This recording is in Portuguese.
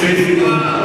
Sim.